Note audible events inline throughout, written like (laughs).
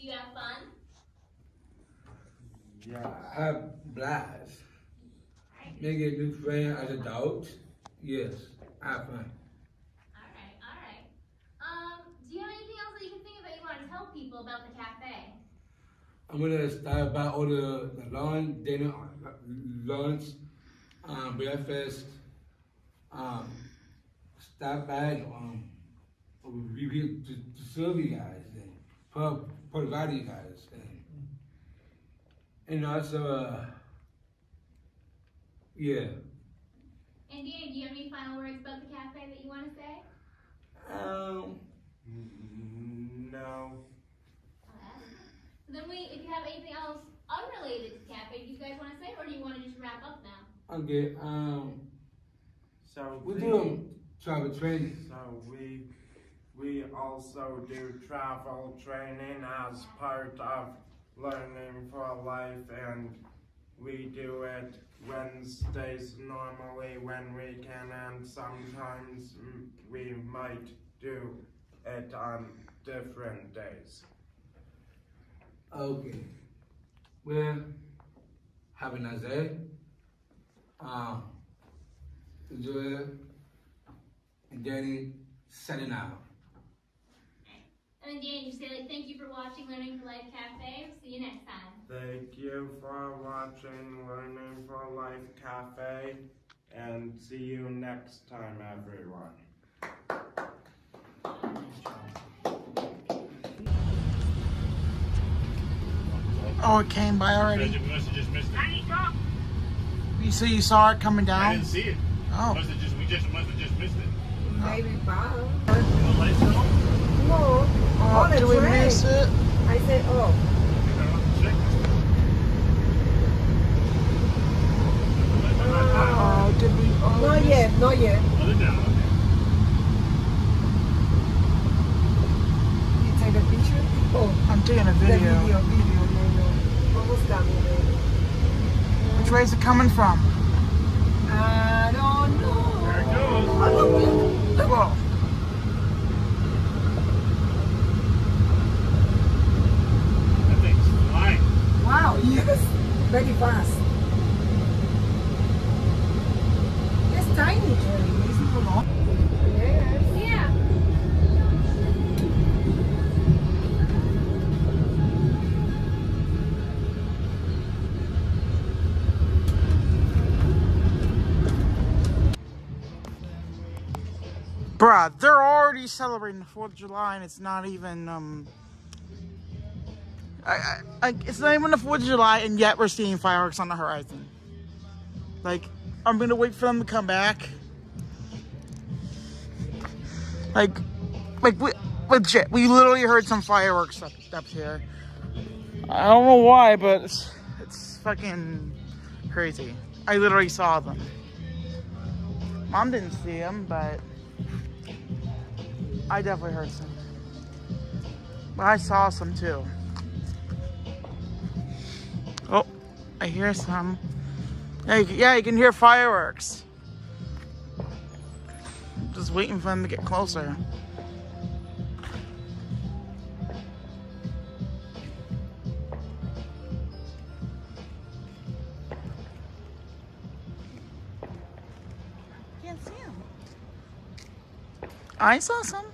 Do you have fun? Yeah, I have blast. Making new friends as adults. Yes, I have fun. Alright, alright. Um, do you have anything else that you can think of that you want to tell people about the cafe? I'm gonna start about all the, the lunch, dinner, lunch, um, breakfast, um, stop by, um, we, we, to, to serve you guys and pro- provide you guys. And, and also, uh, yeah, And Dan, do you have any final words about the cafe that you want to say? um, No. So then we, if you have anything else unrelated to cafe, do you guys want to say, or do you want to just wrap up now? okay, um, So we we, do travel training. so we we also do travel training as part of learning for life and we do it Wednesdays normally when we can and sometimes we might do it on different days. Okay. Well, have a nice day. Um, enjoy it. And Danny, setting out. And then Dan, you say like, thank you for watching Learning for Life Cafe. See you next time. Thank you for watching Learning for Life Cafe and see you next time everyone. Oh, it came by already. You must have just missed it. You see, you saw it coming down? I didn't see it. Oh, Must have just we just must have just missed it. Maybe Bob. The lights on? No. Oh the did we train. miss it? I said, oh. Oh, did we? Oh, Not yet, not yet. Oh, they're down. Okay. You take a picture? Oh, I'm taking a the video. video, video, no, no. Almost done already. Which way is it coming from? I don't know. There it goes. Oh, look, look. Whoa. That thing's flying. Wow, yes. Very fast. It's tiny, Jerry. It's not long. Yeah. Bruh, they're already celebrating the 4th of July and it's not even, um... I, I, it's not even the 4th of July and yet we're seeing fireworks on the horizon. Like, I'm gonna wait for them to come back. Like, like, we, legit, we literally heard some fireworks up, up here. I don't know why, but it's, it's fucking crazy. I literally saw them. Mom didn't see them, but I definitely heard some. But I saw some too. Oh, I hear some. Yeah, you, yeah, you can hear fireworks. Just waiting for them to get closer. Can't see them. I saw some.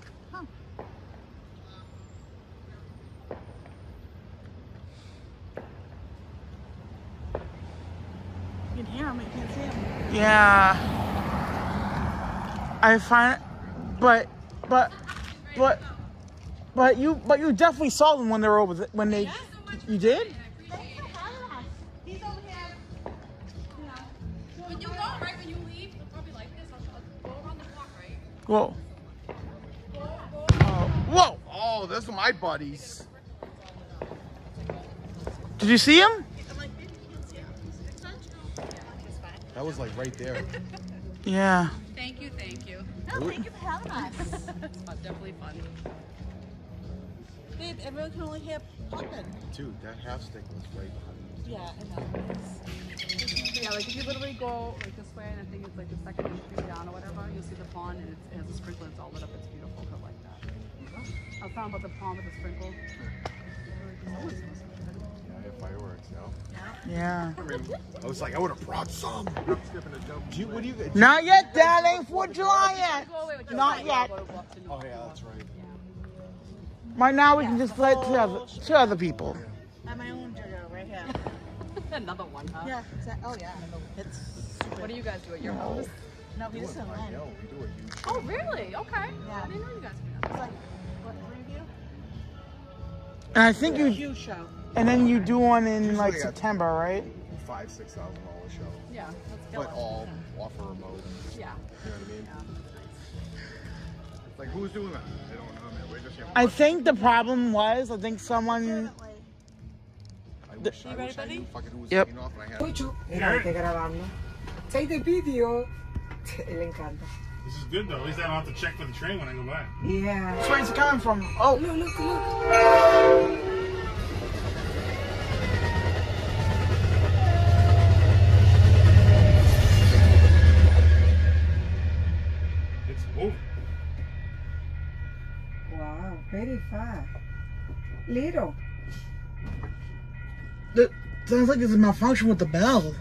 You can hear them, you can't see them. Yeah. I find, but, but, but, but you, but you definitely saw them when they were over, the, when they, you did? He's over here. You know. When you go, right, when you leave, you'll probably like this. I'll, I'll go around the block, right? Whoa. Whoa. Oh, those are my buddies. Did you see him? That was like right there. Yeah. Thank you, thank you. No, thank you for having us. (laughs) it's fun, definitely fun. Babe, everyone can only hear popping. Dude, that half stick was right behind me. Yeah, I know. Yeah, like if you literally go like this way, and I think it's like the second entry down or whatever, you'll see the pond, and it's, it has a sprinkler. It's all lit up. It's beautiful. I like that. I was talking about the pond with the sprinkles. Really Yeah. I was like, I would have brought some. Do you, what do you? do you- Not yet, Dad. Ain't 4th July yet. Go away with your Not yet. Oh yeah, that's right. Right now, we can just let to other, to other people. I have my own Jago right here. (laughs) Another one, huh? Yeah. exact- Oh yeah. It's. What do you guys do at your house? No, he doesn't I win. know. We do a huge. Oh, really? Okay. Yeah. I didn't know you guys do that. It's like what review? And I think you, Huge show. And then you do one in like Usually I- September, right? Five, six thousand dollar show, Yeah, let's but kill it. all offer remote. Yeah. You know what I mean? It's like who's doing that? They don't know, man. We're just here. I think the problem was, I think someone. I wish, I wish I knew fucking who was Yep. taking off and I had. Mucho. Mira, que grabando. Take the video. (laughs) Le encanta. This is good though. At least I don't have to check for the train when I go by. Yeah. Which way's it coming from? Oh, Look, look, look. Little. that sounds like there's a malfunction with the bell.